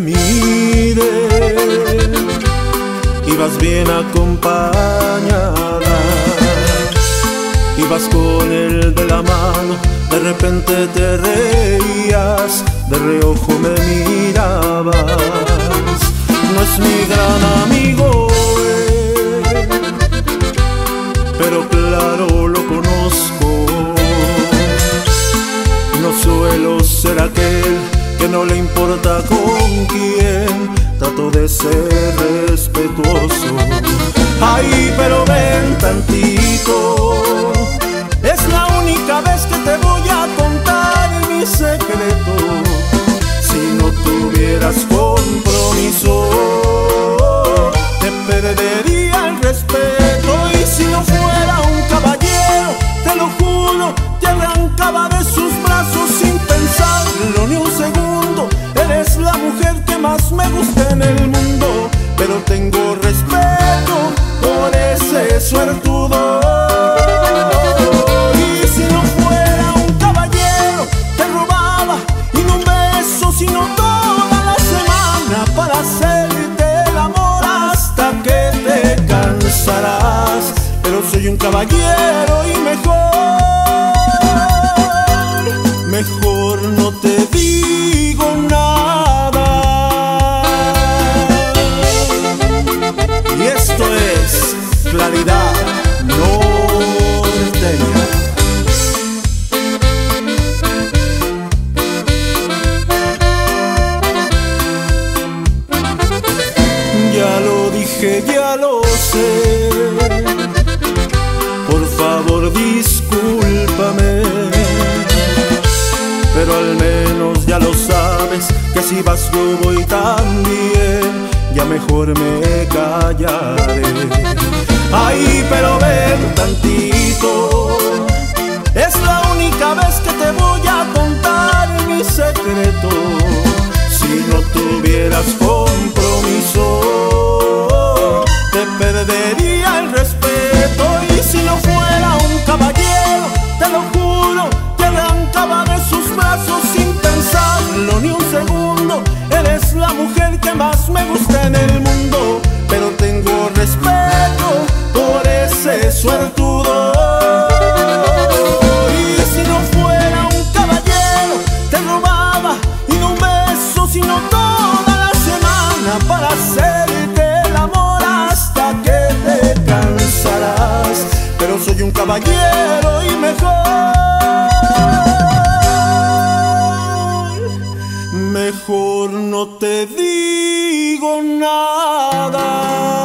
me y vas bien acompañada y vas con él de la mano. De repente te reías, de reojo me mirabas. No es mi gran amigo, pero claro lo conozco. No suelo ser aquel que no le importa con quién, trato de ser respetuoso. Ay, pero ven tantito, es la única vez que te voy a contar mi secreto. Si no tuvieras en el mundo, pero tengo respeto por ese suertudo. Y si no fuera un caballero, te robaba y no un beso, sino toda la semana para hacerte el amor hasta que te cansarás. Pero soy un caballero y mejor, que si vas yo voy también. Ya mejor me callaré. Ay, pero ven tantito. Es la única vez que te voy a contar mi secreto. Si no tuvieras compromiso, te perdería el respeto. Y si no fuera un caballero, te lo juro, te arrancaba de sus brazos sin pensarlo ni un la mujer que más me gusta en el mundo, pero tengo respeto por ese suertudo. mejor no te digo nada.